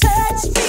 touch me.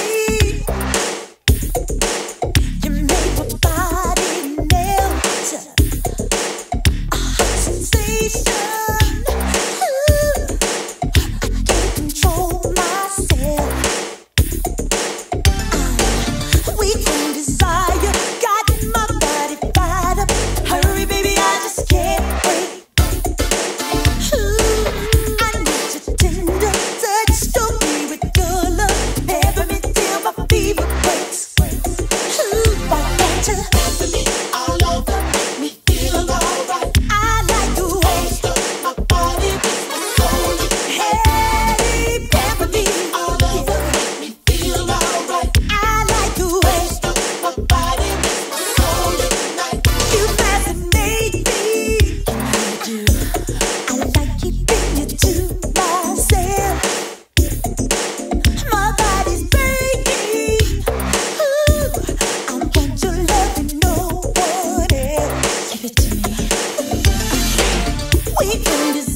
weekend is